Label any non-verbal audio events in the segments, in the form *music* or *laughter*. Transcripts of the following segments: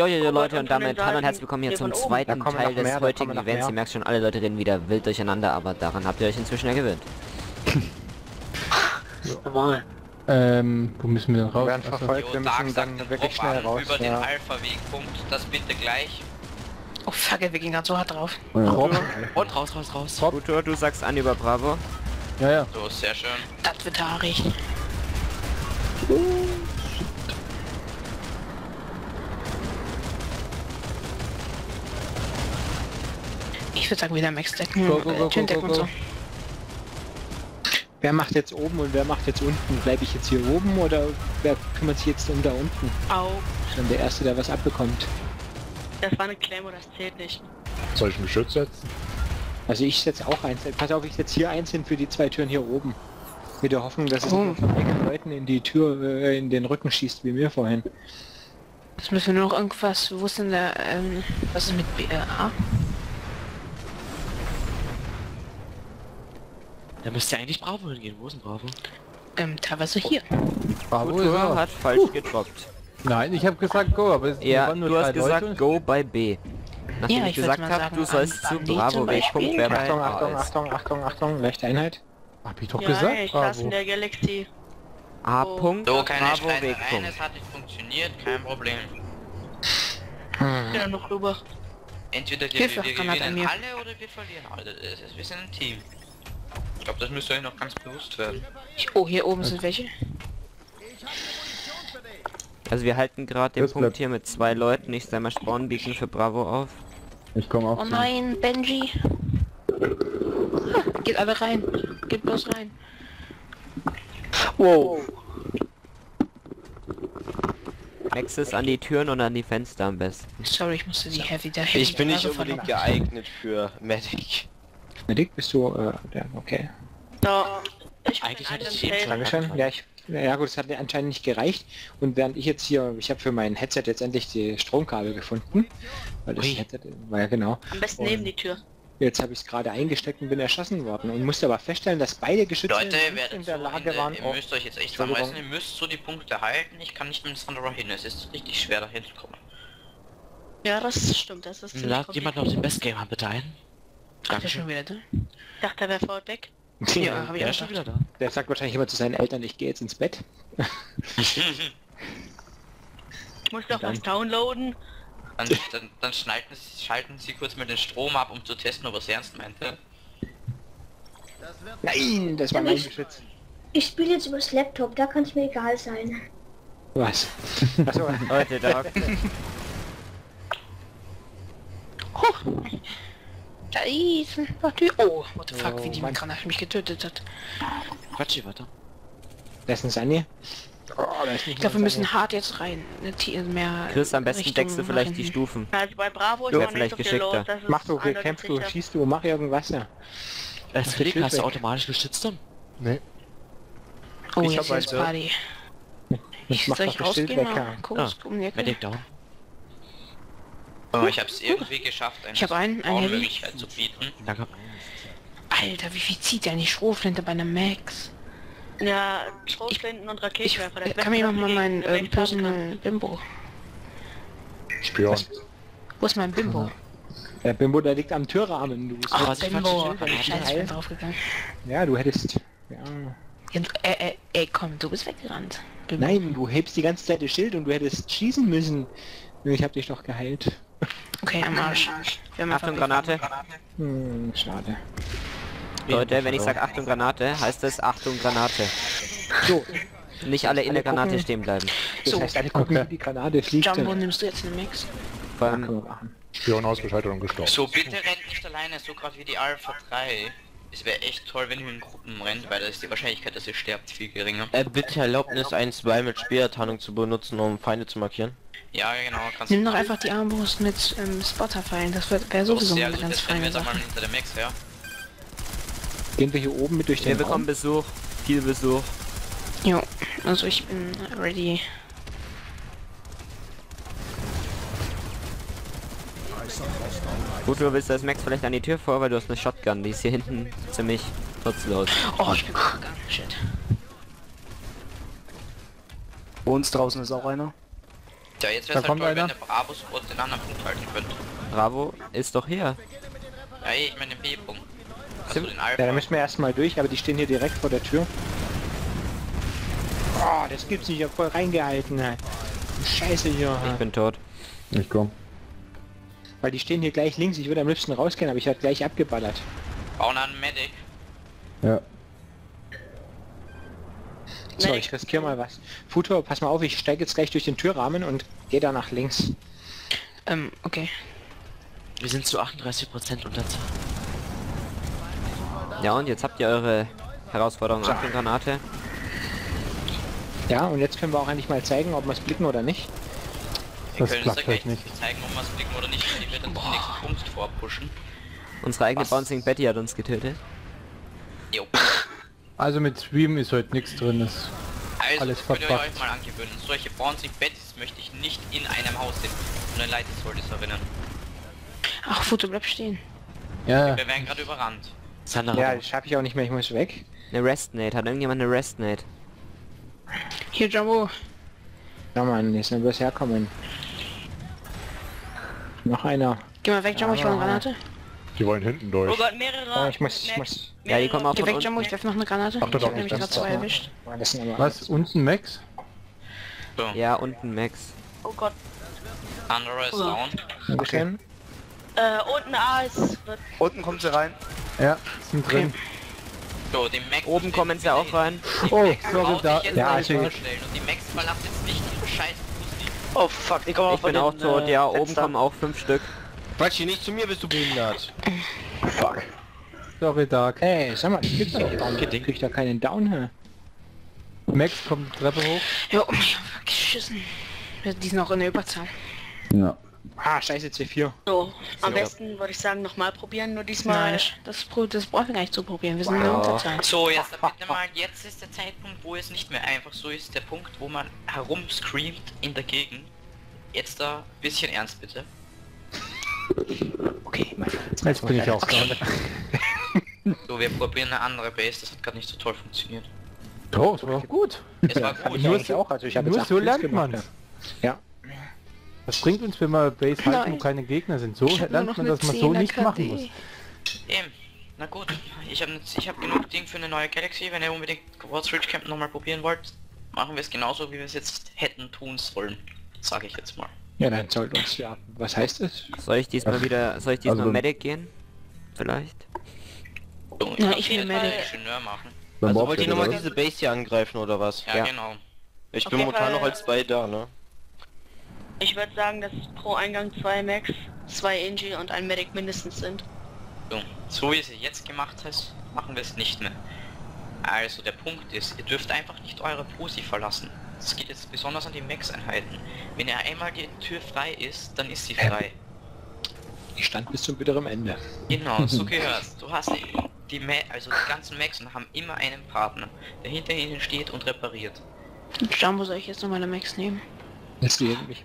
Jo, jo, Leute, und den damit hallo und herzlich willkommen hier zum zweiten Teil des mehr, heutigen Events. Ihr merkt schon, alle Leute reden wieder wild durcheinander, aber daran habt ihr euch inzwischen ja gewöhnt. *laughs* Normal. Ähm, wo müssen wir denn raus? Wir werden verfolgt, wir Tag müssen dann den wirklich schnell an raus. über den Ja. Alpha-Wegpunkt, das bitte gleich. Oh fuck, wir gehen gerade so hart drauf. Rob? Und raus, raus, raus. Rob? Guto, du sagst an über Bravo. Ja, ja. So, sehr schön. Das wird haarig. Ich würde sagen, wieder Max decken, Go, go, go, äh, go, go, und go. so. Wer macht jetzt oben und wer macht jetzt unten? Bleibe ich jetzt hier oben oder wer kümmert sich jetzt um da unten? Au. Schon der Erste, der was abbekommt. Das war eine Claymore, das zählt nicht. Soll ich mich Schutz setzen? Also ich setze auch eins. Pass auf, ich setze hier eins hin für die zwei Türen hier oben. Mit der Hoffnung, dass es Oh. von Leuten in die Tür, äh, in den Rücken schießt, wie mir vorhin. Jetzt müssen wir nur noch irgendwas, wo ist denn der, ähm, was ist mit BRA? Da müsste eigentlich Bravo hingehen. Wo ist denn Bravo? Ähm, teilweise hier. Bravo ist er. hat falsch gedroppt. Nein, ich habe gesagt go, aber es Ja, waren nur du hast gesagt Leute. go bei B. Nachdem Ja, ich ich gesagt habe, du sollst an- zu Bravo Beispiel. wer bei Achtung, Achtung. Achtung, Achtung, Achtung, leichte Einheit. Hab ich doch Ja, gesagt, ich saß in Bravo. der Galaxy. A Oh. Punkt, So, keine Bravo Streitereien, Wegpunkt. es hat nicht funktioniert, kein Problem. Hm. Ja, noch rüber. Entweder wir, Hilfe, wir Granate gewinnen alle oder wir verlieren alle. Wir sind ein Team. Ich glaube, das müsste euch noch ganz bewusst werden. Ich, oh, hier oben sind welche. Also wir halten gerade den Das Punkt bleibt- hier mit zwei Leuten. Ich soll mal Spawn bieten für Bravo auf. Ich komme auch Oh zu. nein, Benji. Geht alle rein. Geht bloß rein. Wow. Access an die Türen und an die Fenster am besten. Sorry, ich musste die Heavy Heavy Ich bin nicht unbedingt geeignet für Medic. Medic, bist du, äh, der, okay. So. Ich Eigentlich hatte ich. Tag- Dankeschön. Ja, ich, ja gut, es hat anscheinend nicht gereicht. Und während ich jetzt hier, ich habe für mein Headset jetzt endlich die Stromkabel gefunden. Weil das Ui. Headset, war ja genau. Am besten Und- neben die Tür. Jetzt habe ich es gerade eingesteckt und bin erschossen worden. Und musste aber feststellen, dass beide Geschütze Leute, in der so Lage waren. ihr auch- müsst euch jetzt echt vermeißen, ihr müsst so die Punkte halten. Ich kann nicht mit dem Thunderer hin, es ist richtig schwer dahin zu kommen. Ja, das stimmt. Das ist Lad jemand auf den Best Gamer bitte ein. Ach, der ist schon wieder da. Ich dachte, er wäre voll weg. Ja, habe ich Ja, auch schon wieder da. Der sagt wahrscheinlich immer zu seinen Eltern, ich gehe jetzt ins Bett. Ich *laughs* muss doch was downloaden. Dann, dann, dann schalten, sie, schalten sie kurz mal den Strom ab, um zu testen, ob er es ernst meinte. Nein, das war Ja, mein ich- Geschütz. Ich spiele jetzt übers Laptop, da kann es mir egal sein. Was? Achso, Leute, da hockt *laughs* Da ist ein paar Tür. Oh, what the fuck, Oh, wie die Mann. Granate mich getötet hat. Quatsch, warte. da ist ein Sunny. Oh, da ist nicht Ich glaube, wir müssen hart jetzt rein. Tier mehr. Chris, am besten Richtung deckst du vielleicht die. Stufen. Also bei Bravo ist Ja, noch nicht so vielleicht viel los. geschickter. Das ist Mach du, okay, kämpfst du, schießt du, mach irgendwas, ja. Äh, Felix, Schild hast du automatisch geschützt dann? Nee. Oh, Ich jetzt hab ist Party. Ich mach soll doch ich das Schild rausgehen? weg, ja. Kurz um die Ecke? Oh, ich habe es irgendwie geschafft, eine Ich hab einen, einen. Möglichkeit zu bieten. Danke. Alter, wie viel zieht der an die Schrotflinte bei einer Max? Ja, Schrotflinten und Ich Raketenwerfer. das kann mir was mal du mein gegen äh, Personal Bimbo. Spion. Wo ist mein Bimbo? Der Bimbo, der liegt am Türrahmen. Du bist Ach, was ich Bimbo. Scheiße, ich bin draufgegangen. Ja, du hättest. Ja. Ja, äh, äh, ey, komm, du bist weggerannt. Bimbo. Nein, du hebst die ganze Zeit das Schild und du hättest schießen müssen. Ich hab dich doch geheilt. Okay, am Arsch. Wir haben Achtung, Granate. Hm, schade. Leute, wenn ich sage Achtung, Granate, heißt es Achtung, Granate. So, Nicht alle in der Granate gucken. stehen bleiben. das So. heißt, alle gucken, wie die Granate fliegt. Jumbo, nimmst du jetzt eine man machen. Spion ausgeschaltet und gestorben. So, bitte rennt nicht alleine, so gerade wie die Alpha 3. Es wäre echt toll, wenn ihr in Gruppen rennt, weil da ist die Wahrscheinlichkeit, dass ihr sterbt, viel geringer. Äh, bitte Erlaubnis 1-2 mit Speertarnung zu benutzen, um Feinde zu markieren. Ja, genau, kannst Nimm doch einfach die Armbrust mit ähm, Spotterpfeilen, das wäre sowieso sehr eine gut, ganz wir feine Sache. hinter der Max her. Gehen wir hier oben mit durch wir den bekommen Raum? Besuch. Viel Besuch. Jo, also ich bin ready. Gut, du willst das Max vielleicht an die Tür vor, weil du hast eine Shotgun, die ist hier hinten ziemlich nutzlos. Oh, ich bin gegangen. Shit. Bei uns draußen ist auch einer. Ja, jetzt Da wäre es halt kommt toll, einer. wenn der Bravo sofort den anderen Punkt halten könnte. Bravo ist doch hier. Ja, ich meine den B-Punkt. Also den Ja, Alpha. da müssen wir erstmal durch, aber die stehen hier direkt vor der Tür. Oh, das gibt's nicht, ich hab voll reingehalten. ey. Scheiße hier. Ich bin tot. Ich komm. Weil die stehen hier gleich links, ich würde am liebsten rausgehen, aber ich werde gleich abgeballert. Bauen einen Medic. Ja. So, Nee. ich riskiere mal was. Futur, pass mal auf, ich steige jetzt gleich durch den Türrahmen und gehe da nach links. Ähm, okay. Wir sind zu 38% Unterzahl. Ja und jetzt habt ihr eure Herausforderung So. Granate. Ja, und jetzt können wir auch endlich mal zeigen, ob wir es blicken oder nicht. Wir Das können uns klappt ja gleich halt nicht. zeigen, ob wir es blicken oder nicht, indem wir dann den nächsten Punkt vorpushen. Unsere eigene Was? Bouncing Betty hat uns getötet. Jo. Also mit Stream ist heute nichts drin. Das Also, Alles verpackt. euch mal angewöhnen. Solche Bouncing Bettys möchte ich nicht in einem Haus sehen. Und ein Leid soll das erinnern. Ach, Foto bleibt stehen. ja, Wir werden gerade überrannt. Sandra, Ja, das schaffe ich auch nicht mehr, ich muss weg. Eine Restnate. Hat irgendjemand eine Restnate? Hier, Jumbo. Ja Mann, jetzt müssen wir bloß herkommen. Noch einer. Geh mal weg, Jumbo, ich will eine Granate. Die wollen hinten Oh durch. Gott, mehrere. Oh, ich muss, ich muss. Ja, die kommen auch Geh von weg, unten. Jumbo, ich werfe noch eine Granate. Ach, ich doch, hab doch, nämlich ich gerade zwei erwischt. Oh, was? Unten Max? So, Ja, unten Max. Oh Gott. Andorra ist Oh. down. Dankeschön. Äh, unten A ist... Unten kommt sie rein. Ja, sind drin. So, die Max Oben kommen sie auch rein. Oh, sorry, da. Ja, mal also- und die Max verlasst jetzt nicht ihre scheiß. Oh fuck, die kommen auch Ich von bin auch den, tot. äh, Ja, oben kommen auch fünf Stück. Quatsch, nicht zu mir bist du behindert. Fuck. Sorry, Dark. Ey, sag mal, das gibt's doch nicht. Warum krieg ich da keinen Down hier? Max kommt Treppe hoch. Jo, ich hab geschissen. Ja, Die sind auch in der Überzahl. Ja. Ah, scheiße C4. So, am besten würde ich sagen, nochmal probieren, nur diesmal... Nein, das, das brauchen wir gar nicht zu probieren. Wir sind in der Wow. Unterzahl. So, jetzt bitte mal, jetzt ist der Zeitpunkt, wo es nicht mehr einfach so ist, der Punkt, wo man herumscreamt in der Gegend. Jetzt da, bisschen ernst bitte. Okay, mein Jetzt bin ich auch da. *laughs* So, wir probieren eine andere Base, das hat gerade nicht so toll funktioniert. Oh, das war doch gut. Es war gut, ich Nur so- auch, also ich habe nur jetzt so lernt man's. Ja. Was bringt uns, wenn wir Base halten, wo keine Gegner sind? So lernt man, dass man so 10er nicht machen KD. muss. Eben. Na gut, ich habe ich hab genug Ding für eine neue Galaxy, wenn ihr unbedingt Quartz Ridge Camp nochmal probieren wollt, machen wir es genauso, wie wir es jetzt hätten tun sollen. Sage ich jetzt mal. Ja, dann sollte uns ja. Was heißt das? Soll ich diesmal wieder... Soll ich diesmal Also- Medic gehen? Vielleicht? So, Ja, ich will Medic. Ingenieur machen. Dann Also wollt ihr nochmal diese Base hier angreifen oder was? Ja, Ja. genau. Ich Auf bin momentan noch als zwei da, ne? Ich würde sagen, dass pro Eingang zwei Max, zwei Ingi und ein Medic mindestens sind. So, so wie ihr es jetzt gemacht hast, machen wir es nicht mehr. Also der Punkt ist, ihr dürft einfach nicht eure Pussy verlassen. Das geht jetzt besonders an die Max-Einheiten. Wenn ihr einmal die Tür frei ist, dann ist sie frei. Ich stand bis zum bitteren Ende. Genau, *laughs* so gehört. Du hast die, die Ma also die ganzen Maxen haben immer einen Partner, der hinter ihnen steht und repariert. Jumbo soll ich jetzt noch meine Max nehmen? Lässt du mich?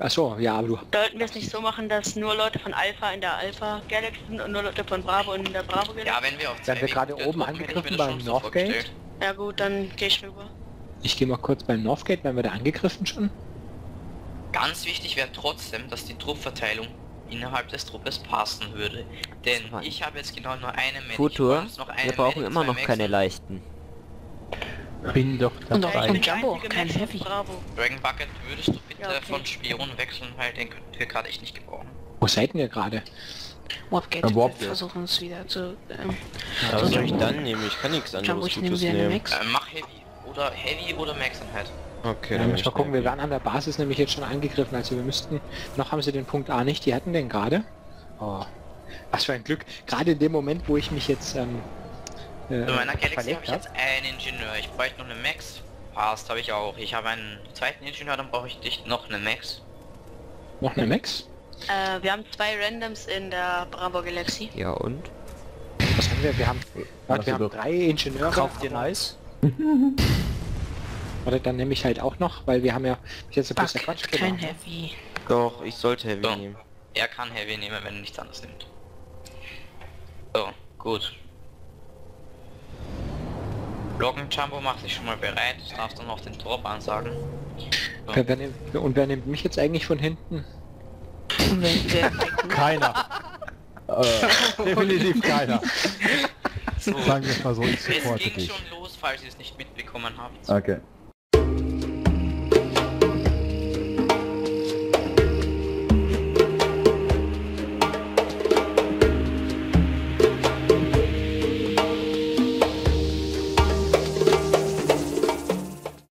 Achso, ja, aber du. Sollten wir es nicht so machen, dass nur Leute von Alpha in der Alpha Galaxy sind und nur Leute von Bravo in der Bravo Galaxy? Ja, wenn wir auf Werden wir gerade oben angegriffen das beim Northgate? Ja gut, dann gehe ich rüber. Ich gehe mal kurz beim Northgate, werden wir da angegriffen schon? Ganz wichtig wäre trotzdem, dass die Truppverteilung innerhalb des Truppes passen würde. Denn ich habe jetzt genau nur eine Medic. Futur, noch eine wir brauchen Medic, immer noch Max keine und leichten. Bin doch Und auch dabei. kein die Jumbo, kein Heavy. Bravo. Dragon Bucket, würdest du bitte Ja, okay. von Spion wechseln, weil den könnten wir gerade echt nicht gebrauchen. Wo seid ihr gerade? Warpgate. Ja, Wir versuchen es wieder zu... Ähm, Aber was soll ich dann nehmen? Ich kann nichts Jumbo, anderes ich nehme nehmen. Max. Äh, mach Heavy. Oder Heavy oder Max-Einheit. Okay, Ja, dann müssen wir gucken, wir werden an der Basis nämlich jetzt schon angegriffen, also wir müssten... Noch haben sie den Punkt A nicht, die hatten den gerade. Oh, was für ein Glück. Gerade in dem Moment, wo ich mich jetzt ähm, äh, In meiner Galaxy habe ich habe. jetzt einen Ingenieur. Ich bräuchte noch eine Max. Passt, habe ich auch. Ich habe einen zweiten Ingenieur, dann brauche ich dich noch eine Max. Noch eine Max? Äh, wir haben zwei Randoms in der Bravo Galaxy. Ja und? Was haben wir? Wir haben, warte, wir du haben drei Ingenieure. Kauft ihr nice? *laughs* *laughs* Oder dann nehme ich halt auch noch, weil wir haben ja jetzt der Fuck, Quatsch kein gemacht. Heavy. Doch, ich sollte Heavy So. nehmen. Er kann Heavy nehmen, wenn er nichts anderes nimmt. So, gut. Logan Jumbo macht sich schon mal bereit. Du darfst dann noch den Drop ansagen. Wer, wer nimmt, und wer nimmt mich jetzt eigentlich von hinten? *laughs* Keiner. Äh, *laughs* Definitiv keiner. So, Sagen wir es mal so, ich es supporte ging dich. schon los, falls ihr es nicht mitbekommen habt. okay.